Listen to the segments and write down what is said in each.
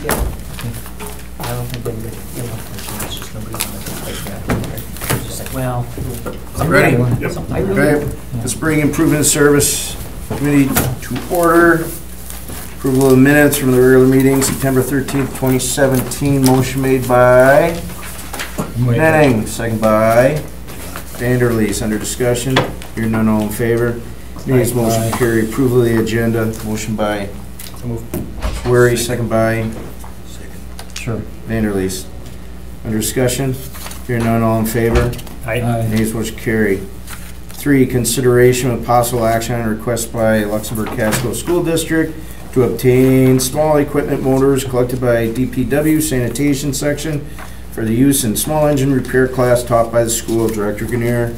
think that, I don't think anybody, you know, it's just nobody wanted to play that. It's just like, well. Ready? Yep. I really. Okay, let's bring improvement service committee to order. Approval of minutes from the regular meeting, September thirteenth, twenty seventeen. Motion made by Nenning, second by Vanderleest. Under discussion, hearing none, all in favor. Nays, motion Aye. carry. Approval of the agenda, motion by Wery, second by Sure. Vanderleest. Under discussion, hearing none, all in favor. Aye. Nays motion carry. Three, consideration of possible action on a request by Luxembourg Casco School District to obtain small equipment motors collected by DPW sanitation section for the use in small engine repair class taught by the school. Director Grenier.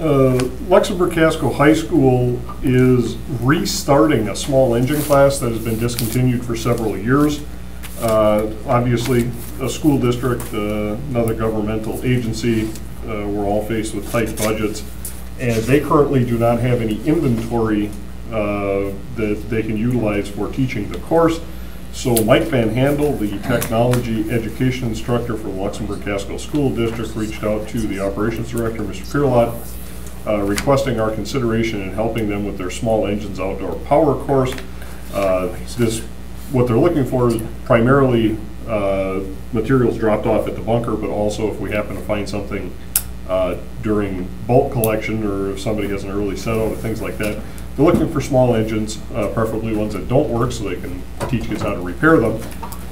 Uh, Luxembourg Casco High School is restarting a small engine class that has been discontinued for several years. Uh, Obviously, a school district, uh, another governmental agency, uh, we're all faced with tight budgets, and they currently do not have any inventory that they can utilize for teaching the course. So Mike Van Handel, the technology education instructor for the Luxembourg Casco School District, reached out to the operations director, Mr. Pirlot, uh, requesting our consideration in helping them with their small engines outdoor power course. Uh, This, what they're looking for is primarily uh, materials dropped off at the bunker, but also if we happen to find something uh, during bulk collection, or if somebody has an early set out, or things like that. They're looking for small engines, uh, preferably ones that don't work, so they can teach kids how to repair them.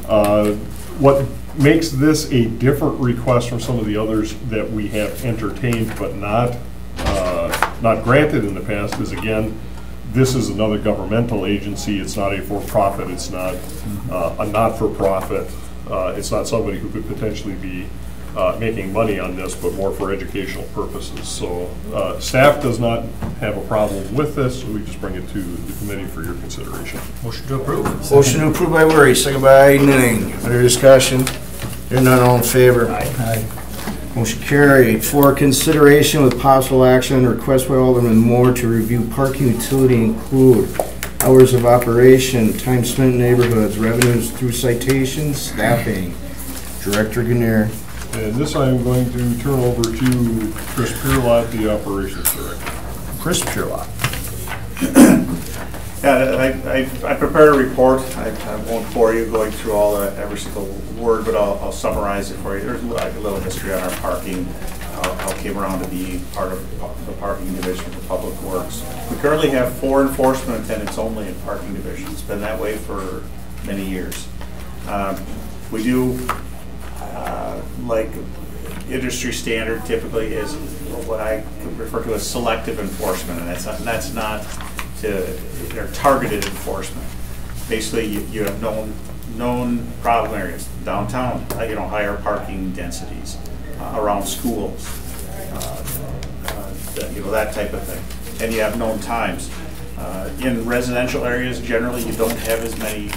Uh, What makes this a different request from some of the others that we have entertained but not, uh, not granted in the past is, again, this is another governmental agency, it's not a for-profit, it's not uh, a not-for-profit, uh, it's not somebody who could potentially be uh, making money on this, but more for educational purposes. So uh, staff does not have a problem with this, so we just bring it to the committee for your consideration. Motion to approve. Motion to approve by Wery, second by Nenning. Under discussion, hearing none, all in favor. Aye. Motion carried. For consideration with possible action, request by Alderman Moore to review parking utility include hours of operation, time spent in neighborhoods, revenues through citations, staffing. Director Grenier. And this I'm going to turn over to Chris Pirlot, the operations director. Chris Pirlot. Yeah, I, I, I prepared a report, I, I won't bore you going through all, the- every single word, but I'll, I'll summarize it for you. There's like a little history on our parking, how, how it came around to be part of the parking division for Public Works. We currently have four enforcement attendants only in parking division, it's been that way for many years. Um, We do, uh, like, industry standard typically is what I refer to as selective enforcement, and that's not, that's not to, or targeted enforcement. Basically, you, you have known, known problem areas, downtown, uh, you know, higher parking densities, uh, around schools, uh, uh, that- you know, that type of thing. And you have known times. Uh, In residential areas, generally, you don't have as many,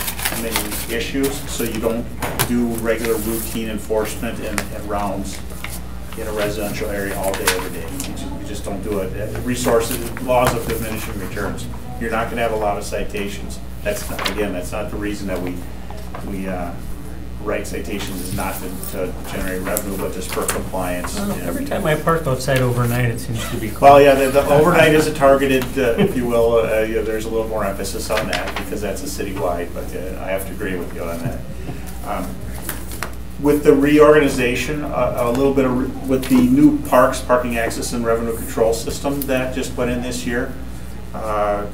many issues, so you don't do regular routine enforcement and and rounds in a residential area all day, every day. You just, you just don't do it. Uh, Resources, laws of diminishing returns. You're not gonna have a lot of citations. That's, not again, that's not the reason that we, we uh, write citations is not to to generate revenue, but just for compliance. I don't know, and- Every time I park outside overnight, it seems to be. well, yeah, the, the overnight is a targeted, uh, if you will, uh, there's a little more emphasis on that because that's a citywide, but uh, I have to agree with you on that. Um, With the reorganization, uh, a little bit of, with the new PARCS, parking access and revenue control system that just went in this year, uh,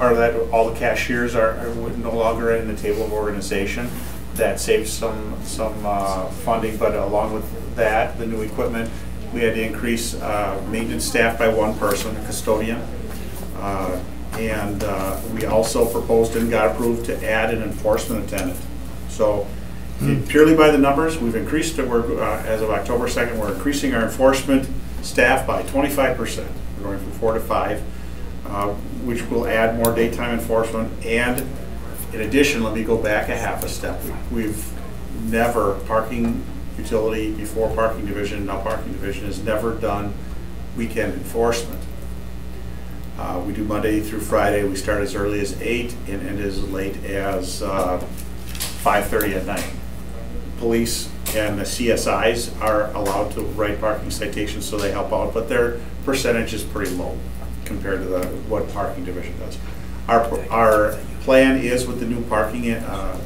or that all the cashiers are are no longer in the table of organization. That saves some, some uh, funding, but along with that, the new equipment, we had to increase uh, maintenance staff by one person, a custodian. Uh, And uh, we also proposed and got approved to add an enforcement attendant. So purely by the numbers, we've increased it, we're, uh, as of October 2nd, we're increasing our enforcement staff by 25%. We're going from four to five, uh, which will add more daytime enforcement. And in addition, let me go back a half a step. We've never, parking utility before parking division, now parking division has never done weekend enforcement. Uh, We do Monday through Friday, we start as early as eight and end as late as uh, 5:30 at night. Police and the CSIs are allowed to write parking citations, so they help out, but their percentage is pretty low compared to the, what parking division does. Our, our plan is with the new parking uh,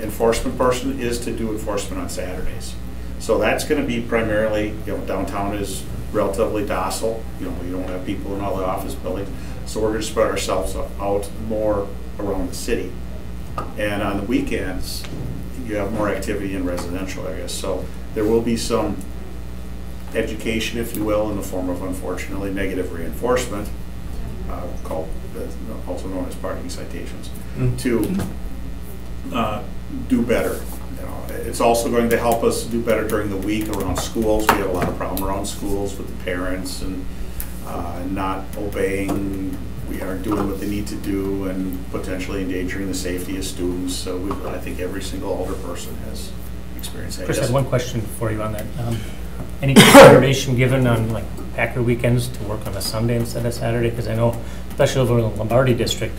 enforcement person is to do enforcement on Saturdays. So that's gonna be primarily, you know, downtown is relatively docile, you know, we don't have people in all the office buildings. So we're gonna spread ourselves out more around the city. And on the weekends, you have more activity in residential areas. So there will be some education, if you will, in the form of unfortunately negative reinforcement, uh, called, uh, also known as parking citations, Mm. to uh, do better. You know, It's also going to help us do better during the week around schools. We have a lot of problem around schools with the parents and uh, not obeying, we aren't doing what they need to do and potentially endangering the safety of students. So we, I think every single older person has experienced that. Chris, I had one question for you on that. Um, Any consideration given on like Packer weekends to work on a Sunday instead of Saturday? Because I know, especially over in the Lombardi district,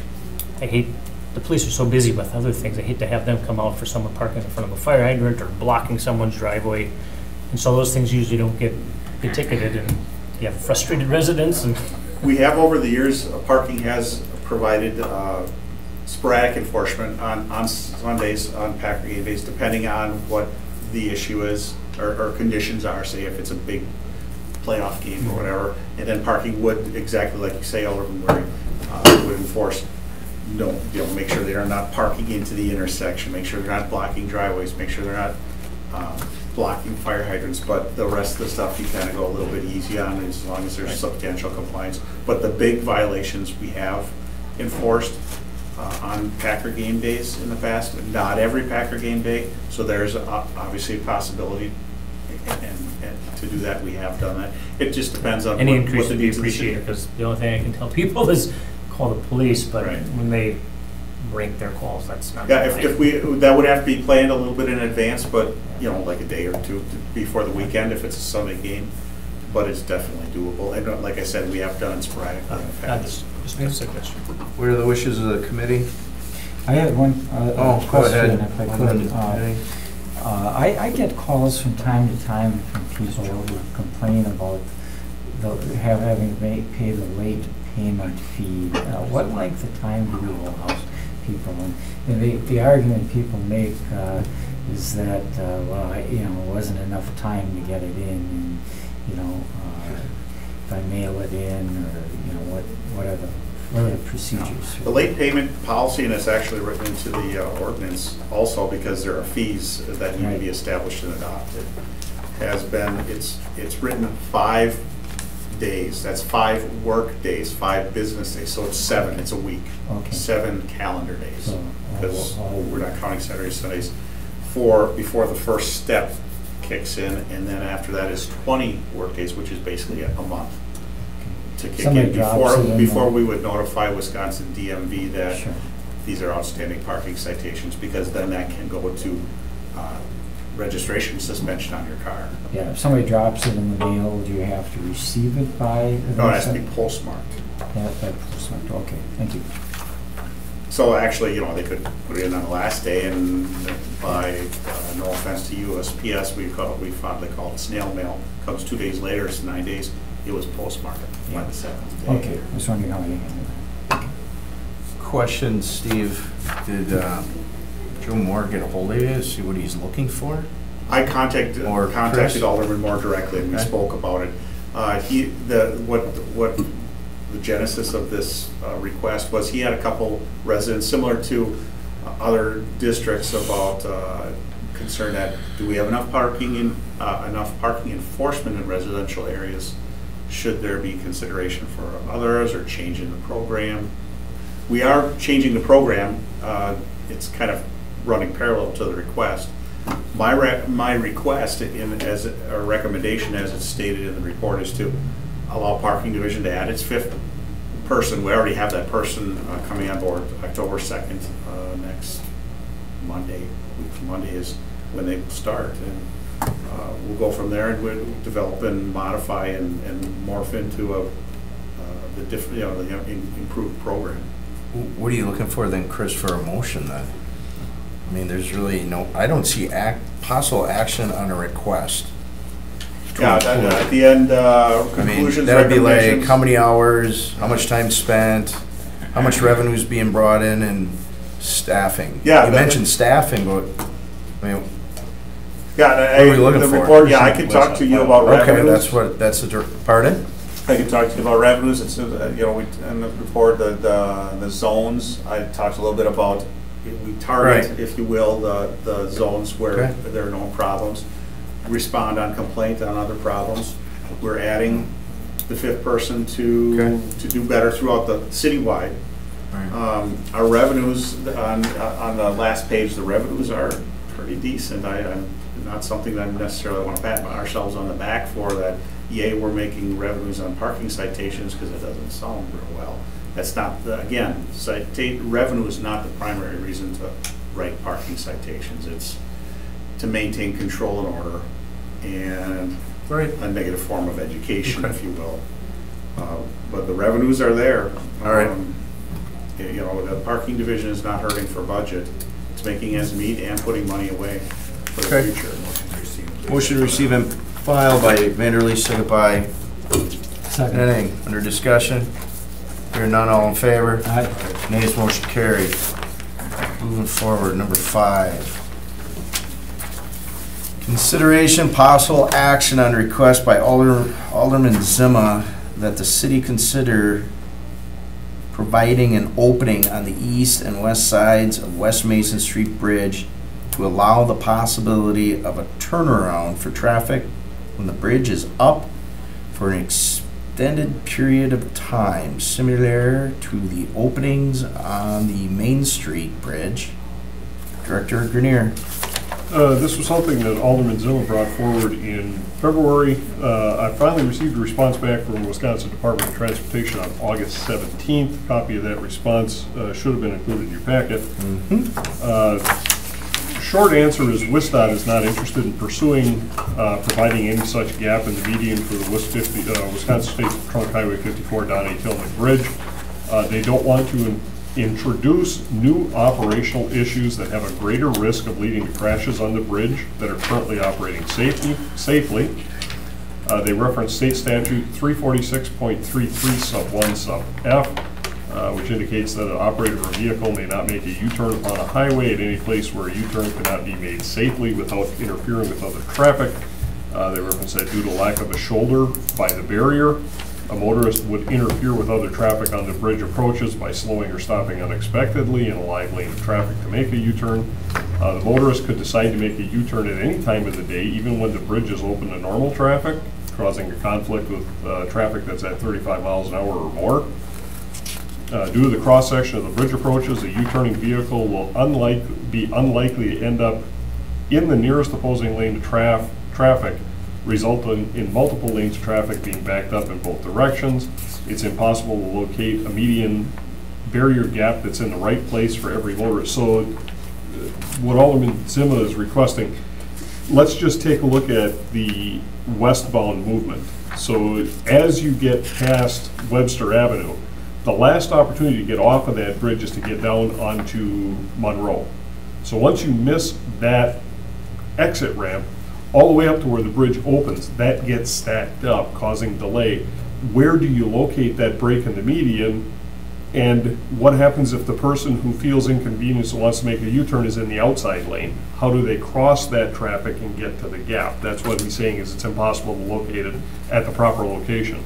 I hate, the police are so busy with other things. I hate to have them come out for someone parking in front of a fire hydrant or blocking someone's driveway. And so those things usually don't get get ticketed and you have frustrated residents and, We have over the years, uh, parking has provided uh, sporadic enforcement on, on Sundays, on Packer game days, depending on what the issue is or, or conditions are, say if it's a big playoff game or whatever. And then parking would, exactly like you say, Alderman Murray, uh, would enforce, no, you know, make sure they are not parking into the intersection, make sure they're not blocking driveways, make sure they're not um, blocking fire hydrants, but the rest of the stuff you kind of go a little bit easy on as long as there's substantial compliance. But the big violations we have enforced uh, on Packer game days in the past, not every Packer game day, so there's uh, obviously a possibility and, and to do that, we have done that. It just depends on. any what- what increase the would be appreciated. Because the only thing I can tell people is call the police, but Right. when they rank their calls, that's not. Yeah, if, if we, that would have to be planned a little bit in advance, but, you know, like a day or two before the weekend if it's a Sunday game. But it's definitely doable. And uh, like I said, we have done sporadically in the Uh, past. Just just a question. What are the wishes of the committee? I had one uh, Oh, go question, ahead. if I could. Uh, committee. uh, I, I get calls from time to time from people who complain about the, have- having to make, pay the late payment fee. Uh, What length of time do you allow people? And and the, the argument people make uh, is that, uh, well, I- you know, it wasn't enough time to get it in, and, you know, uh, if I mail it in, or, you know, what, what are the, what are the procedures? The late payment policy, and it's actually written into the uh, ordinance also because there are fees that need to be established and adopted, has been, it's, it's written five days. That's five work days, five business days, so it's seven, it's a week. Okay. Seven calendar days, because all- all- we're not counting Saturdays, Sundays, for, before the first step kicks in, and then after that is 20 work days, which is basically a month to kick Somebody in before, before we would notify Wisconsin DMV that Sure. these are outstanding parking citations, because then that can go to uh, registration suspension on your car. Yeah, if somebody drops it in the mail, do you have to receive it by? No, it has to be postmarked. Yeah, by postmark, okay, thank you. So actually, you know, they could put it in on the last day and by, uh, no offense to USPS, we call, we fondly call it snail mail. Comes two days later, it's nine days, it was postmarked by the seventh day. Okay, I was wondering how you handle. Question, Steve, did uh, Joe Moore get a hold of you see what he's looking for? I contacted, Or or contacted Chris? Alderman Moore directly, and we spoke about it. Uh, He, the, what, what the genesis of this uh, request was, he had a couple residents, similar to uh, other districts, about uh, concern that, do we have enough parking in, uh, enough parking enforcement in residential areas? Should there be consideration for others, or change in the program? We are changing the program. Uh, It's kind of running parallel to the request. My re, my request in, as, a- recommendation as it's stated in the report is to allow parking division to add its fifth person. We already have that person uh, coming on board October second, uh, next Monday. Monday is when they start. And, uh, we'll go from there and we'll develop and modify and, and morph into a, uh, the different, you know, the improved program. What are you looking for then, Chris, for a motion then? I mean, there's really no, I don't see act, possible action on a request. to Yeah, that- at the end, uh, I mean, conclusions, that'd be like, recommendations. how many hours, how much time spent, how much revenue's being brought in, and staffing. Yeah, You that- mentioned staffing, but, I mean, Yeah, What are we the- looking the for? report, yeah, I can talk to you about okay, revenues. that's what, that's the, dir- pardon? I can talk to you about revenues, it's, uh, you know, we, in the report, the, the, the zones, I talked a little bit about, we target, Right. if you will, the, the zones where Okay. there are no problems. Respond on complaint on other problems. We're adding the fifth person to, Okay. to do better throughout the citywide. Um, Our revenues, on, on the last page, the revenues are pretty decent. I, I'm not something that I necessarily want to pat ourselves on the back for, that, yay, we're making revenues on parking citations, because it doesn't sound real well. That's not, the- again, cita, revenue is not the primary reason to write parking citations. It's to maintain control and order, and Right. a negative form of education, Okay. if you will. Uh, But the revenues are there. All right. Um, You know, the parking division is not hurting for budget. It's making ends meet and putting money away for the Okay. future. Motion to receive and file by Vanderleest, second by Second. Nenning. Under discussion? Hearing none, all in favor? Aye. Nays, motion carried. Moving forward, number five. Consideration possible action on request by Alder- Alderman Zima that the city consider providing an opening on the east and west sides of West Mason Street Bridge to allow the possibility of a turnaround for traffic when the bridge is up for an extended period of time, similar to the openings on the Main Street Bridge. Director Grenier. Uh, This was something that Alderman Zima brought forward in February. Uh, I finally received a response back from Wisconsin Department of Transportation on August 17th. A Copy of that response uh, should have been included in your packet. Uh, Short answer is WISDOT is not interested in pursuing, uh, providing any such gap in the median for the Wis 50, uh, Wisconsin State Trunk Highway 54 Don A. Tilleman Bridge. Uh, They don't want to in- introduce new operational issues that have a greater risk of leading to crashes on the bridge that are currently operating safely, safely. Uh, They reference state statute 346.33 sub 1 sub F, uh, which indicates that an operator of a vehicle may not make a U-turn upon a highway at any place where a U-turn cannot be made safely without interfering with other traffic. Uh, They reference that due to lack of a shoulder by the barrier, a motorist would interfere with other traffic on the bridge approaches by slowing or stopping unexpectedly in a live lane of traffic to make a U-turn. Uh, The motorist could decide to make a U-turn at any time of the day, even when the bridge is open to normal traffic, causing a conflict with uh, traffic that's at 35 miles an hour or more. Uh, Due to the cross-section of the bridge approaches, a U-turning vehicle will unlike, be unlikely to end up in the nearest opposing lane to traf, traffic, resulting in multiple lanes of traffic being backed up in both directions. It's impossible to locate a median barrier gap that's in the right place for every motorist. So uh, what Alderman Zima is requesting, let's just take a look at the westbound movement. So as you get past Webster Avenue, the last opportunity to get off of that bridge is to get down onto Monroe. So once you miss that exit ramp, all the way up to where the bridge opens, that gets stacked up, causing delay. Where do you locate that break in the median? And what happens if the person who feels inconvenienced and wants to make a U-turn is in the outside lane? How do they cross that traffic and get to the gap? That's what he's saying, is it's impossible to locate it at the proper location.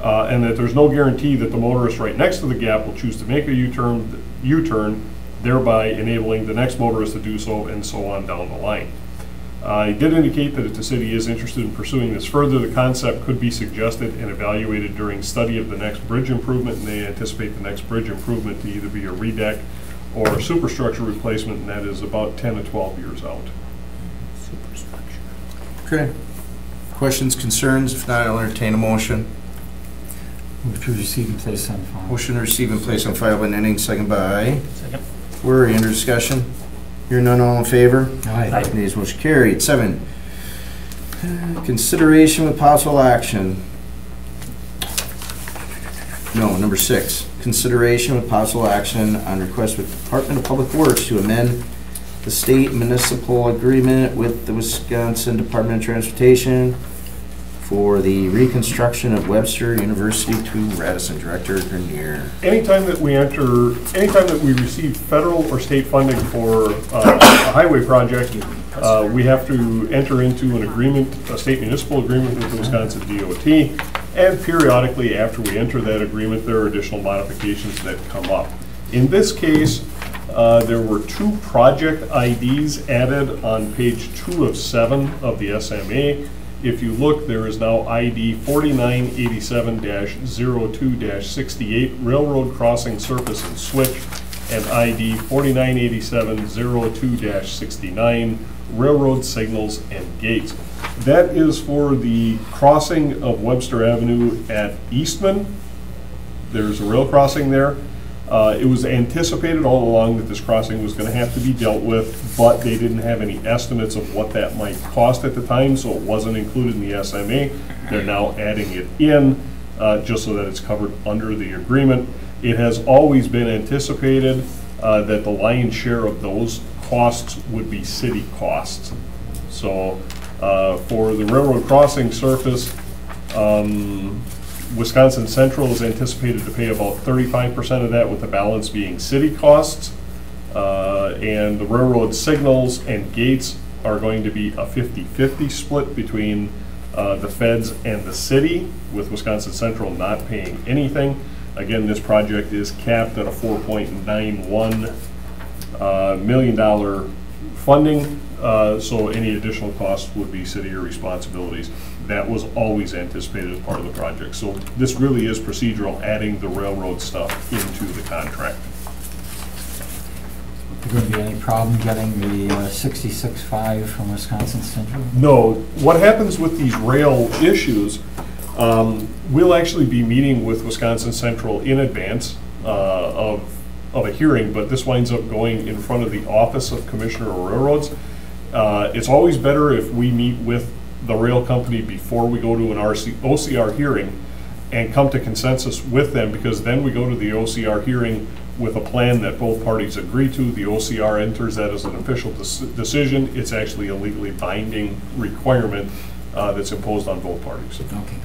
Uh, and that there's no guarantee that the motorist right next to the gap will choose to make a U-turn, U-turn, thereby enabling the next motorist to do so, and so on down the line. I did indicate that if the city is interested in pursuing this further, the concept could be suggested and evaluated during study of the next bridge improvement, and they anticipate the next bridge improvement to either be a redeck or a superstructure replacement, and that is about 10 to 12 years out. Superstructure. Okay. Questions, concerns? If not, I'll entertain a motion. Move to receive and place on file. Motion to receive and place on file by Nenning, second by Second. Flurry. Under discussion? Hearing none, all in favor? Aye. Nays, motion carried. Seven, consideration with possible action. No, number six, consideration with possible action on request with Department of Public Works to amend the state municipal agreement with the Wisconsin Department of Transportation for the reconstruction of Webster University to Radisson. Director Grenier. Anytime that we enter, anytime that we receive federal or state funding for uh, a highway project, uh, we have to enter into an agreement, a state municipal agreement with the Wisconsin DOT. And periodically, after we enter that agreement, there are additional modifications that come up. In this case, uh, there were two project IDs added on page two of seven of the SMA. If you look, there is now ID 4987-02-68 Railroad Crossing Surface and Switch, and ID 4987-02-69 Railroad Signals and Gates. That is for the crossing of Webster Avenue at Eastman. There's a rail crossing there. Uh, It was anticipated all along that this crossing was going to have to be dealt with, but they didn't have any estimates of what that might cost at the time, so it wasn't included in the SMA. They're now adding it in, uh, just so that it's covered under the agreement. It has always been anticipated uh, that the lion's share of those costs would be city costs. So uh, for the railroad crossing surface, um, Wisconsin Central is anticipated to pay about thirty-five percent of that, with the balance being city costs. Uh, And the railroad signals and gates are going to be a 50-50 split between uh, the feds and the city, with Wisconsin Central not paying anything. Again, this project is capped at a four point nine one uh, million dollar funding, uh, so any additional costs would be city responsibilities. That was always anticipated as part of the project. So this really is procedural, adding the railroad stuff into the contract. There going to be any problem getting the uh, 66.5 from Wisconsin Central? No, what happens with these rail issues, um, we'll actually be meeting with Wisconsin Central in advance uh, of, of a hearing, but this winds up going in front of the Office of Commissioner of Railroads. Uh, It's always better if we meet with the rail company before we go to an RC, OCR hearing and come to consensus with them because then we go to the OCR hearing with a plan that both parties agree to. The OCR enters that as an official decision. It's actually a legally binding requirement uh, that's imposed on both parties. Okay.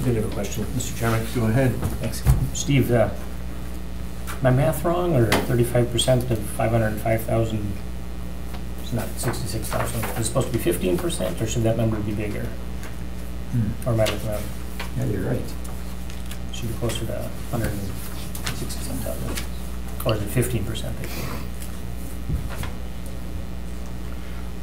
I did have a question. Mr. Chairman. Go ahead. Thanks. Steve, uh, my math wrong or 35% of 505,000 it's not 66,000. Is it supposed to be 15% or should that number be bigger? Hmm. Or am I looking? Yeah, you're right. Should be closer to one hundred sixty-seven thousand, Or is it 15%?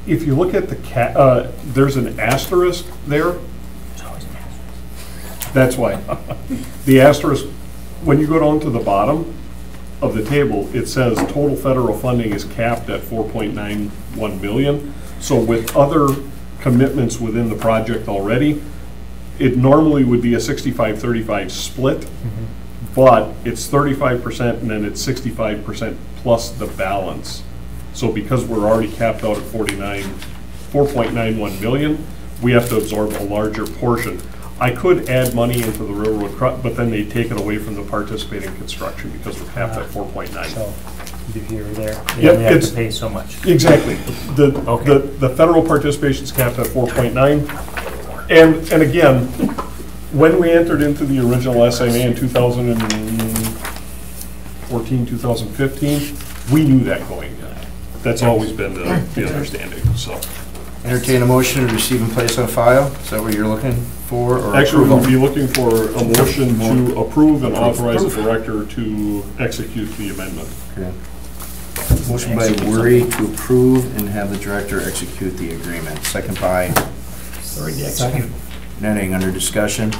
If you look at the cat, uh, there's an asterisk there. There's always an asterisk. That's why. the asterisk, when you go down to the bottom, of the table, it says total federal funding is capped at four point nine one million. So with other commitments within the project already, it normally would be a 65-35 split, but it's thirty-five percent and then it's sixty-five percent plus the balance. So because we're already capped out at 49, 4.91 million, we have to absorb a larger portion. I could add money into the railroad, cro- but then they take it away from the participating construction because we're capped at ah, 4.9. So, either here or there, Yep, only have it's- to pay so much. Exactly. The, Okay. the, the federal participation's capped at 4.9. And, and again, when we entered into the original SMA in 2014, 2015, we knew that going in. That's always been the, the understanding, so. Entertain a motion to receive and place on file. Is that what you're looking for, or Actually, we'll be looking for a motion to approve and authorize the director to execute the amendment. Okay. Motion by Wery to approve and have the director execute the agreement. Second by Second. Nenning, under discussion.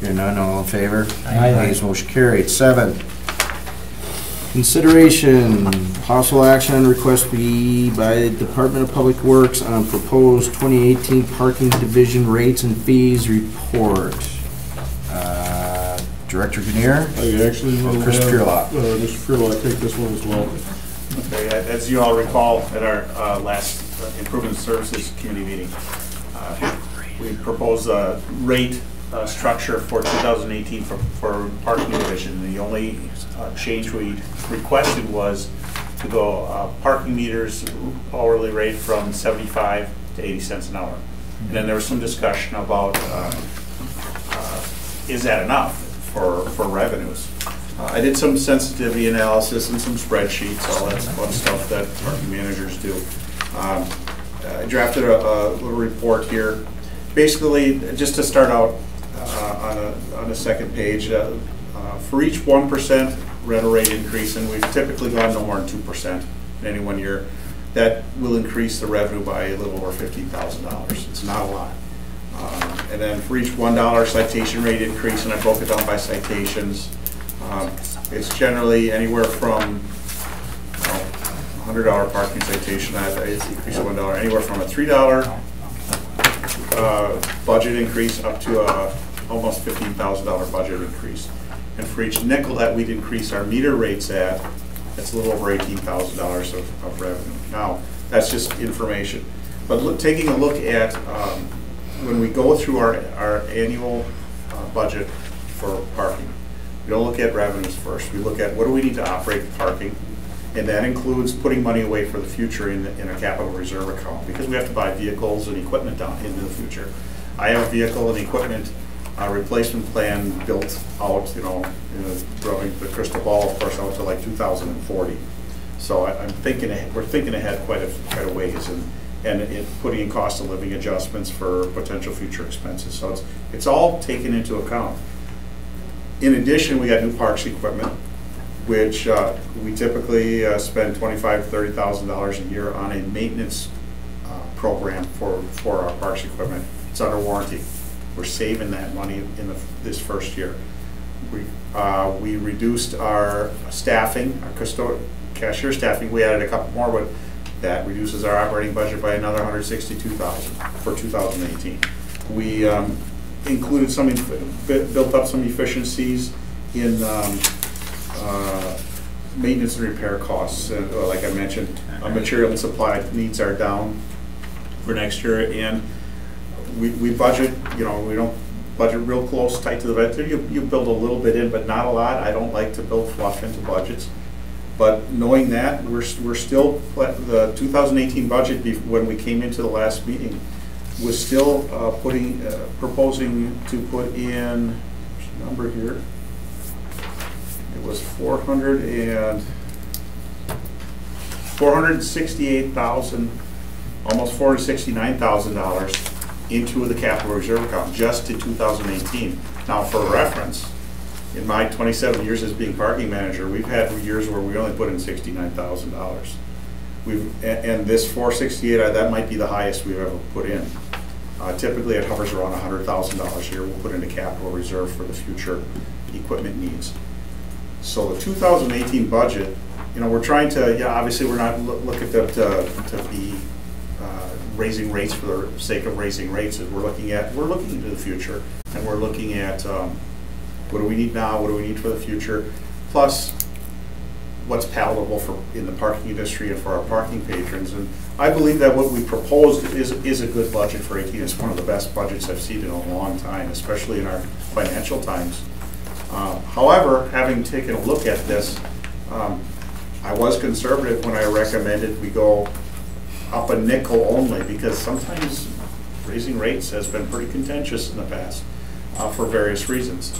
Hearing none, all in favor? Aye. Ayes, motion carried. Seven, consideration, possible action on request be by the Department of Public Works on proposed 2018 parking division rates and fees report. Uh, Director Grenier? I actually will Chris have, Pirlot. uh, Mr. Pirlot, take this one as well. Okay, As you all recall, at our uh, last Improvement Services Committee meeting, uh, we proposed a rate uh, structure for 2018 for for parking division. The only uh, change we requested was to go uh, parking meters hourly rate from 75 to 80 cents an hour. And then there was some discussion about, uh, uh, is that enough for, for revenues? Uh, I did some sensitivity analysis and some spreadsheets, all that fun stuff that parking managers do. Um, I drafted a, a little report here. Basically, just to start out on a, on the second page, uh, uh, for each one percent rental rate increase, and we've typically gone no more than two percent in any one year, that will increase the revenue by a little over fifteen thousand dollars. It's not a lot. Um, And then for each one dollar citation rate increase, and I broke it down by citations, um, it's generally anywhere from a hundred dollar parking citation, is increase of one dollar, anywhere from a three dollar uh, budget increase up to a almost fifteen thousand dollar budget increase. And for each nickel that we'd increase our meter rates at, that's a little over eighteen thousand dollars of, of revenue. Now, that's just information. But look, taking a look at, um, when we go through our, our annual uh, budget for parking, we don't look at revenues first. We look at what do we need to operate the parking? And that includes putting money away for the future in, in a capital reserve account, because we have to buy vehicles and equipment down into the future. I have a vehicle and equipment uh, replacement plan built out, you know, a- rubbing the crystal ball, of course, out to like 2040. So I- I'm thinking, we're thinking ahead quite a, quite a ways, and, and it, putting in cost of living adjustments for potential future expenses. So it's, it's all taken into account. In addition, we got new PARCS equipment, which uh, we typically uh, spend twenty-five, thirty thousand dollars a year on a maintenance uh, program for, for our PARCS equipment. It's under warranty. We're saving that money in the, this first year. We, uh, we reduced our staffing, our custodial, cashier staffing, we added a couple more, but that reduces our operating budget by another hundred sixty-two thousand for two thousand eighteen. We, um, included some, built up some efficiencies in, um, uh, maintenance and repair costs, uh, like I mentioned, uh, material and supply needs are down for next year, and we, we budget, you know, we don't budget real close, tight to the budget. you, you build a little bit in, but not a lot, I don't like to build fluff into budgets. But knowing that, we're, we're still, the 2018 budget, when we came into the last meeting, was still uh, putting, uh, proposing to put in, number here, it was 400 and, 468,000, almost $469,000 into the capital reserve account, just in 2018. Now, for reference, in my 27 years as being parking manager, we've had years where we only put in $69,000. We've, and this 468, uh, that might be the highest we've ever put in. Uh, Typically, it hovers around $100,000 a year we'll put into capital reserve for the future equipment needs. So the 2018 budget, you know, we're trying to, yeah, obviously, we're not loo- looking to, to to be raising rates for the sake of raising rates. We're looking at, we're looking into the future, and we're looking at um, what do we need now, what do we need for the future, plus what's palatable for, in the parking industry and for our parking patrons. And I believe that what we proposed is, is a good budget for 18. It's one of the best budgets I've seen in a long time, especially in our financial times. Uh, However, having taken a look at this, um, I was conservative when I recommended we go up a nickel only, because sometimes raising rates has been pretty contentious in the past uh, for various reasons.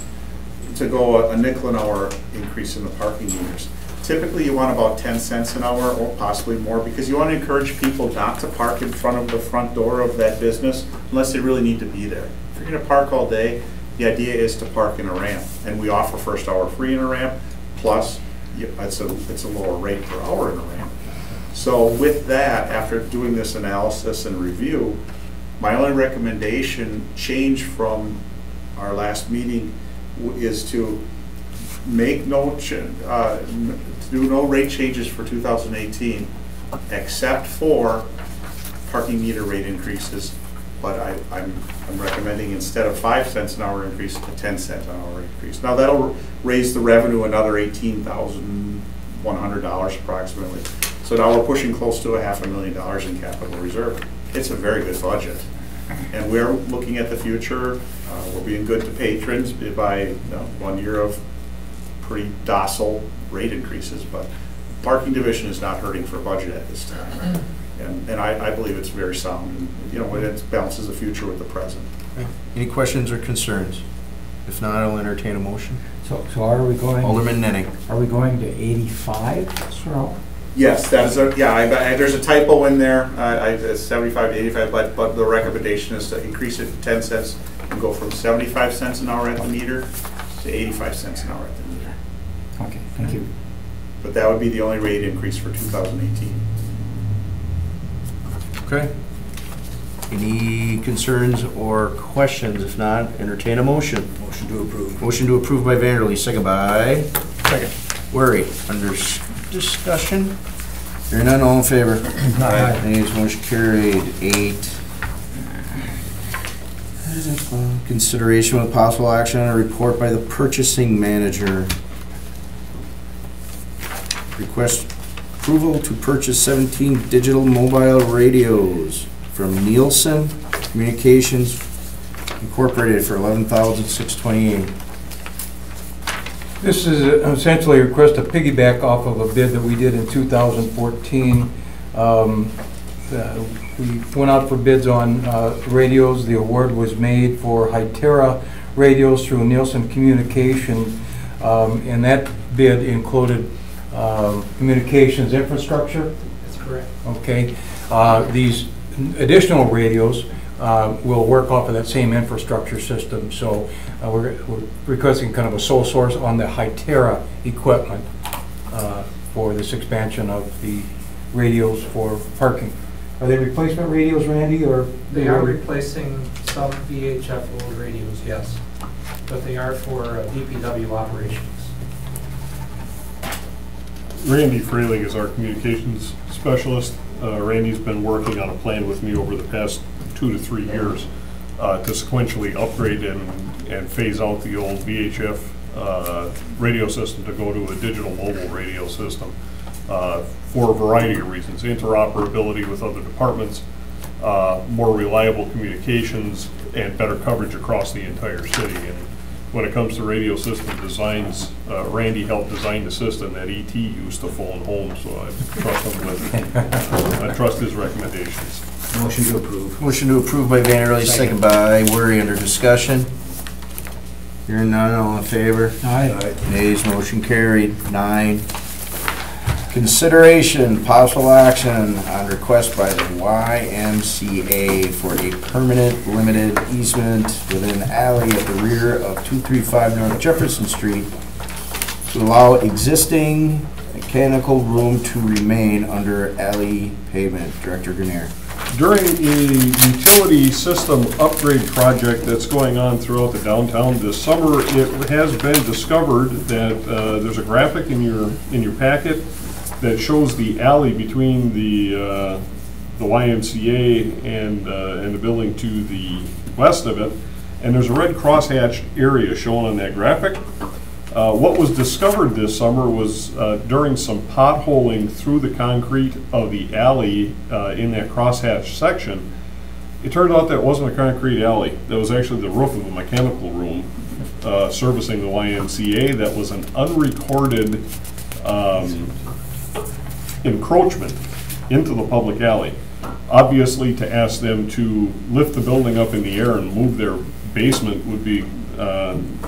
To go a- a nickel an hour increase in the parking meters. Typically, you want about 10 cents an hour or possibly more, because you want to encourage people not to park in front of the front door of that business unless they really need to be there. If you're going to park all day, the idea is to park in a ramp, and we offer first hour free in a ramp, plus it's a, it's a lower rate per hour in a ramp. So with that, after doing this analysis and review, my only recommendation, change from our last meeting, is to make no, uh, do no rate changes for 2018, except for parking meter rate increases. But I, I'm, I'm recommending instead of five cents an hour increase, a 10 cent an hour increase. Now, that'll raise the revenue another $18,100 approximately. So now we're pushing close to a half a million dollars in capital reserve. It's a very good budget. And we're looking at the future, uh, we're being good to patrons by you know, one year of pretty docile rate increases, but parking division is not hurting for budget at this time. And, and I, I believe it's very sound, and, you know, it balances the future with the present. Any questions or concerns? If not, I'll entertain a motion. So, so are we going, Alderman Nenning. are we going to eighty-five, Stroll? Yes, that is a, yeah, I, I, there's a typo in there, I, I, seventy-five to eighty-five, but, but the recommendation is to increase it to ten cents and go from seventy-five cents an hour at the meter to eighty-five cents an hour at the meter. Okay, thank you. But that would be the only rate increase for two thousand eighteen. Okay. Any concerns or questions? If not, entertain a motion. Motion to approve. Motion to approve by Vanderleest, second by Second. Wery. Under s- discussion? Hearing none, all in favor? Aye. Nays, motion carried. Eight. Consideration with possible action on a report by the purchasing manager. Request approval to purchase 17 digital mobile radios from Nielsen Communications Incorporated for $11,628. This is essentially a request to piggyback off of a bid that we did in 2014. Um, uh, We went out for bids on uh, radios. The award was made for Hytera radios through Nielsen Communication. Um, And that bid included um, communications infrastructure. That's correct. Okay, Uh, these additional radios uh, will work off of that same infrastructure system, so uh, we're we're requesting kind of a sole source on the Hytera equipment uh, for this expansion of the radios for parking. Are they replacement radios, Randy, or? They are replacing some VHF old radios, yes, but they are for uh, DPW operations. Randy Freeling is our communications specialist. Uh, Randy's been working on a plan with me over the past two to three years uh, to sequentially upgrade and, and phase out the old VHF uh, radio system to go to a digital mobile radio system uh, for a variety of reasons. Interoperability with other departments, uh, more reliable communications, and better coverage across the entire city. And when it comes to radio system designs, uh, Randy helped design the system that ET used to phone home, so I trust him with, I trust his recommendations. Motion to approve. Motion to approve by Vanderleest, second by Wery. Under discussion? Hearing none, all in favor? Aye. Nays, motion carried. Nine. Consideration, possible action on request by the YMCA for a permanent limited easement within an alley at the rear of 235 North Jefferson Street to allow existing mechanical room to remain under alley pavement. Director Grenier. During a utility system upgrade project that's going on throughout the downtown this summer, it has been discovered that uh, there's a graphic in your, in your packet that shows the alley between the, uh, the YMCA and, uh, and the building to the west of it. And there's a red crosshatched area shown on that graphic. Uh, What was discovered this summer was uh, during some potholing through the concrete of the alley uh, in that crosshatch section, it turned out that wasn't a concrete alley. That was actually the roof of a mechanical room uh, servicing the YMCA. That was an unrecorded um, encroachment into the public alley. Obviously, to ask them to lift the building up in the air and move their basement would be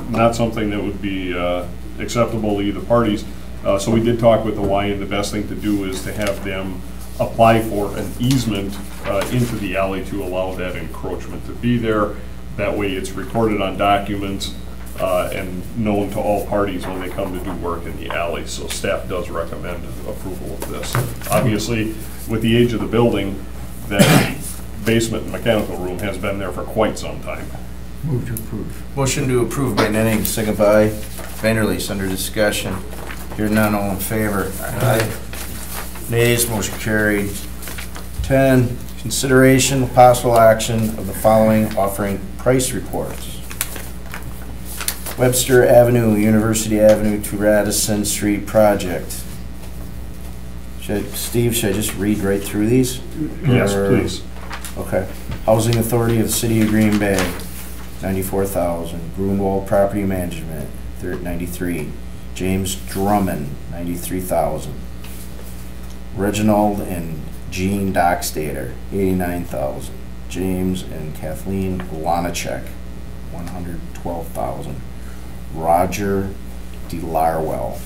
not something that would be uh, acceptable to either parties. Uh, So we did talk with the Y, and the best thing to do is to have them apply for an easement uh, into the alley to allow that encroachment to be there. That way, it's recorded on documents uh, and known to all parties when they come to do work in the alley. So staff does recommend approval of this. Obviously, with the age of the building, that basement and mechanical room has been there for quite some time. Move to approve. Motion to approve by Nenning, second by Vanderleest, under discussion. Hearing none, all in favor? Aye. Nays, motion carried. Ten, consideration of possible action of the following offering price reports. Webster Avenue, University Avenue to Radisson Street project. Should, Steve, should I just read right through these? Yes, Or- please. Okay. Housing Authority of the City of Green Bay, ninety-four thousand. Grunwald Property Management, ninety-three. James Drummond, ninety-three thousand. Reginald and Jean Dockstader, eighty-nine thousand. James and Kathleen twelve thousand. Roger DeLarwell,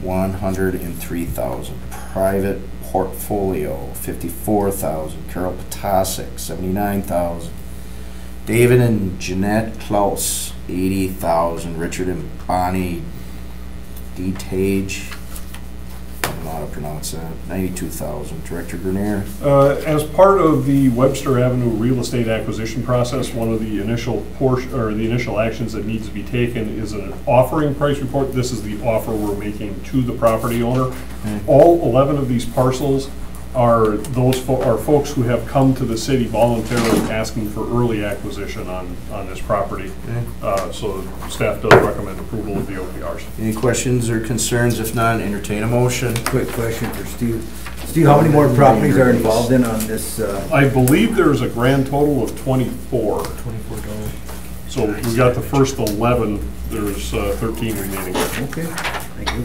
one hundred and three thousand. Private portfolio, fifty-four thousand. Carol Potasic, seventy-nine thousand. David and Jeanette Klaus, eighty thousand. Richard and Bonnie Detage, I don't know how to pronounce that, ninety-two thousand. Director Grenier, Uh, As part of the Webster Avenue real estate acquisition process, one of the initial portion, or the initial actions that needs to be taken is an offering price report. This is the offer we're making to the property owner. All 11 of these parcels are those, fo- are folks who have come to the city voluntarily asking for early acquisition on, on this property. Uh, So staff does recommend approval of the OPRs. any questions or concerns? If not, entertain a motion. Quick question for Steve. Steve, how many more properties are involved in on this? uh, I believe there's a grand total of 24. 24 total. So we got the first 11, there's uh, 13 remaining. Okay, thank you.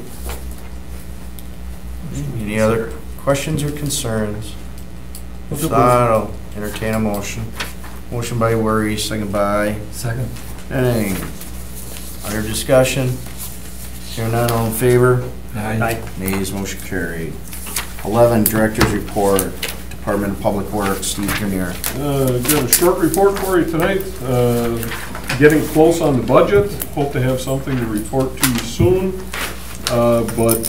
Any other questions or concerns? If not, I'll entertain a motion. Motion by Wery, second by Second. Henning. Under discussion? Hearing none, all in favor? Aye. Nays, motion carried. Eleven, Director's Report, Department of Public Works, Steve Grenier. Uh, Got a short report for you tonight. Uh, Getting close on the budget. Hope to have something to report to you soon. Uh, But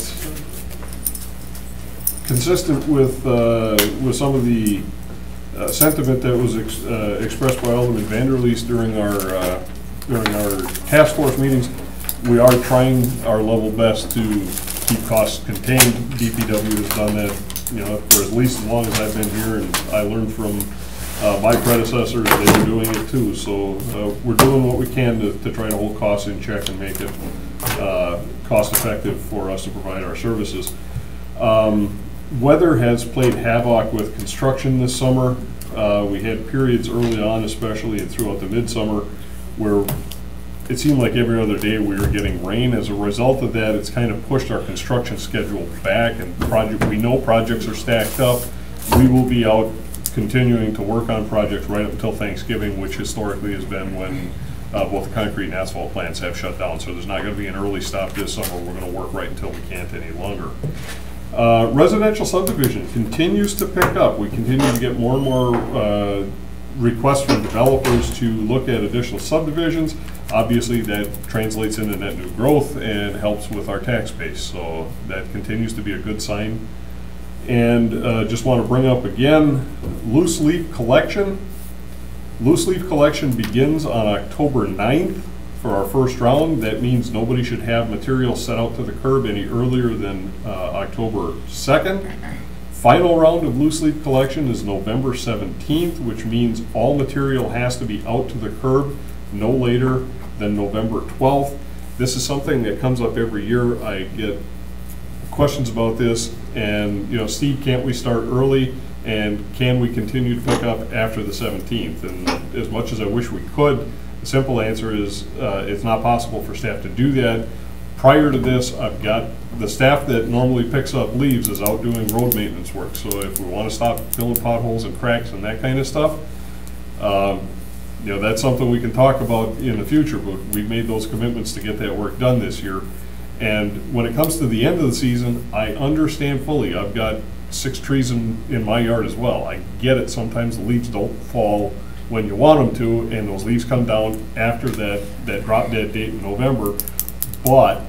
consistent with, uh, with some of the uh, sentiment that was ex- uh, expressed by Alderman Vanderleest during our, uh, during our task force meetings, we are trying our level best to keep costs contained. DPW has done that, you know, for at least as long as I've been here, and I learned from uh, my predecessors, they were doing it too. So uh, we're doing what we can to, to try to hold costs in check and make it uh, cost-effective for us to provide our services. Um, Weather has played havoc with construction this summer. Uh, We had periods early on, especially and throughout the midsummer, where it seemed like every other day we were getting rain. As a result of that, it's kind of pushed our construction schedule back and project, we know projects are stacked up. We will be out continuing to work on projects right up until Thanksgiving, which historically has been when uh, both concrete and asphalt plants have shut down. So there's not going to be an early stop this summer. We're going to work right until we can't any longer. Uh, Residential subdivision continues to pick up. We continue to get more and more uh, requests from developers to look at additional subdivisions. Obviously, that translates into net new growth and helps with our tax base, so that continues to be a good sign. And uh, just want to bring up again, loose leaf collection. Loose leaf collection begins on October 9th for our first round. That means nobody should have material set out to the curb any earlier than uh, October 2nd. Final round of loose leaf collection is November 17th, which means all material has to be out to the curb no later than November 12th. This is something that comes up every year. I get questions about this, and, you know, Steve, can't we start early? And can we continue to pick up after the 17th? And as much as I wish we could, the simple answer is, uh, it's not possible for staff to do that. Prior to this, I've got, the staff that normally picks up leaves is out doing road maintenance work. So if we want to stop filling potholes and cracks and that kind of stuff, um, you know, that's something we can talk about in the future, but we've made those commitments to get that work done this year. And when it comes to the end of the season, I understand fully. I've got six trees in, in my yard as well. I get it, sometimes the leaves don't fall when you want them to, and those leaves come down after that, that drop dead date in November. But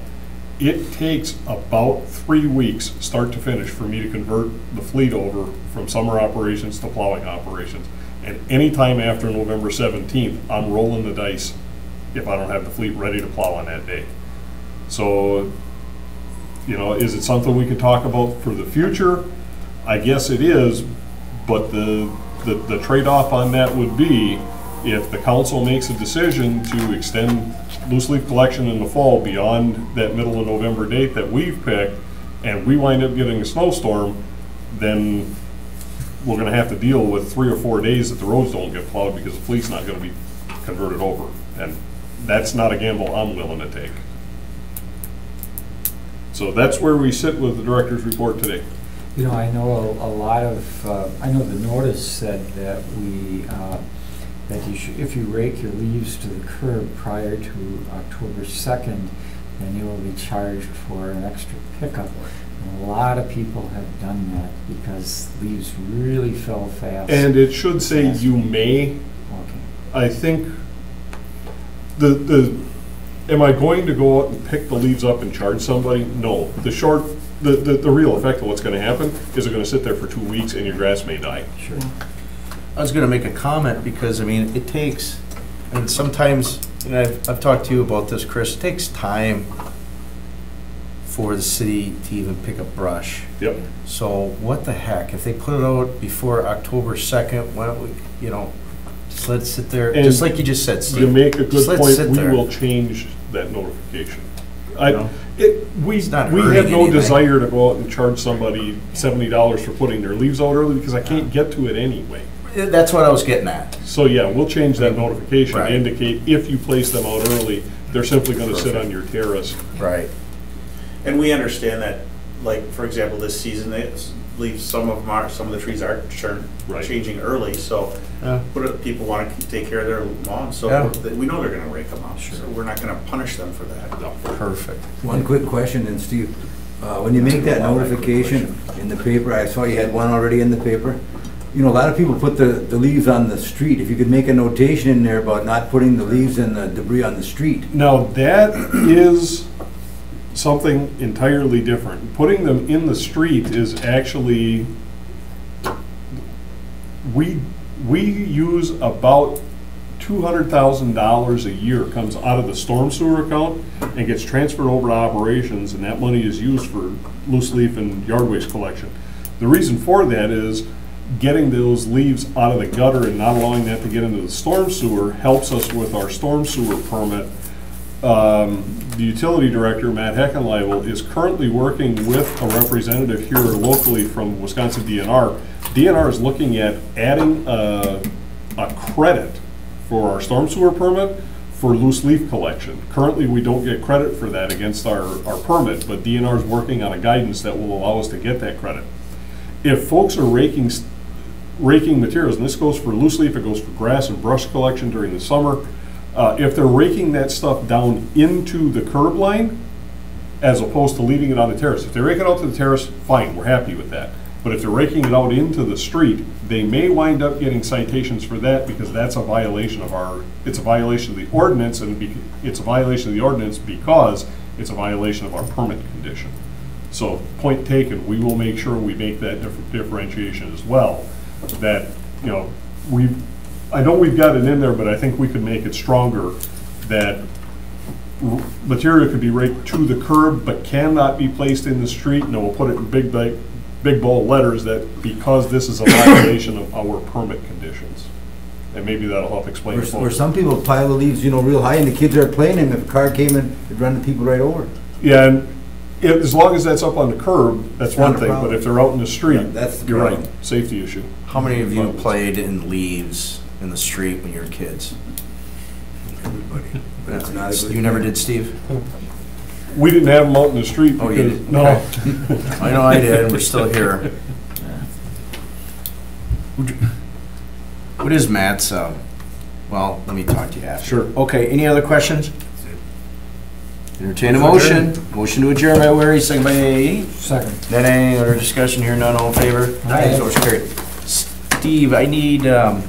it takes about three weeks, start to finish, for me to convert the fleet over from summer operations to plowing operations. And anytime after November 17th, I'm rolling the dice if I don't have the fleet ready to plow on that day. So, you know, is it something we can talk about for the future? I guess it is, but the, the, the trade-off on that would be if the council makes a decision to extend loose leaf collection in the fall beyond that middle of November date that we've picked, and we wind up getting a snowstorm, then we're gonna have to deal with three or four days that the roads don't get plowed because the fleet's not gonna be converted over. And that's not a gamble I'm willing to take. So that's where we sit with the director's report today. You know, I know a, a lot of, uh, I know the notice said that we, uh, that you should, if you rake your leaves to the curb prior to October second, then you will be charged for an extra pickup. And a lot of people have done that because leaves really fell fast. And it should say you may, Okay. I think, the, the, am I going to go out and pick the leaves up and charge somebody? No. The short, the, the, the real effect of what's gonna happen is they're gonna sit there for two weeks and your grass may die. Sure. I was gonna make a comment because, I mean, it takes, and sometimes, and I've, I've talked to you about this, Chris, it takes time for the city to even pick up brush. Yep. So what the heck, if they put it out before October second, why don't we, you know, just let it sit there, And just like you just said, Steve. To make a good point, we there. will change that notification. You I, know? it, we, It's not we have hurting no anything. desire to go out and charge somebody seventy dollars for putting their leaves out early because I can't get to it anyway. Uh, that's what I was getting at. So, yeah, we'll change that notification to Right. indicate if you place them out early, they're simply gonna sit on your terrace. Right. And we understand that, like, for example, this season, they leave, some of them are, some of the trees are churn, Right. changing early, so Yeah. what if people want to take care of their lawn, so Yeah. th- we know they're gonna rake them up, so we're not gonna punish them for that. No. Perfect. One quick question, and Steve, uh, when you make that notification in the paper, I saw you had one already in the paper. You know, a lot of people put the, the leaves on the street. If you could make a notation in there about not putting the leaves and the debris on the street. Now, that is something entirely different. Putting them in the street is actually, we, we use about two hundred thousand dollars a year comes out of the storm sewer account and gets transferred over to operations, and that money is used for loose leaf and yard waste collection. The reason for that is getting those leaves out of the gutter and not allowing that to get into the storm sewer helps us with our storm sewer permit um, the utility director, Matt Heckenlifel, is currently working with a representative here locally from Wisconsin DNR. DNR is looking at adding a, a credit for our storm sewer permit for loose leaf collection. Currently, we don't get credit for that against our, our permit, but DNR is working on a guidance that will allow us to get that credit. If folks are raking, raking materials, and this goes for loose leaf, it goes for grass and brush collection during the summer, uh, if they're raking that stuff down into the curb line, as opposed to leaving it on the terrace. If they rake it out to the terrace, fine, we're happy with that. But if they're raking it out into the street, they may wind up getting citations for that because that's a violation of our, it's a violation of the ordinance and it's a violation of the ordinance because it's a violation of our permit condition. So, point taken, we will make sure we make that dif- differentiation as well. That, you know, we, I know we've got it in there, but I think we could make it stronger that material could be raked to the curb but cannot be placed in the street, and we'll put it in big, big, big bold letters that because this is a violation of our permit conditions. And maybe that'll help explain Or, it. or some people pile the leaves, you know, real high and the kids are playing and if a car came in, it'd run the people right over. Yeah, and if, as long as that's up on the curb, that's not one a thing, but if they're out in the Yeah, street, that's the you're right, safety issue. How many of you played in leaves in the street when you were kids? Everybody. That's not a good You never thing. did, Steve? We didn't have them out in the street Oh, you because, didn't? no. I know I did, and we're still here. Would you- What is Matt's, um, well, let me talk to you after. Sure. Okay, any other questions? Entertain a motion. Motion to adjourn by Wery, second by Second. Then any other discussion here, none, all in favor? Aye. Motion carried. Steve, I need, um,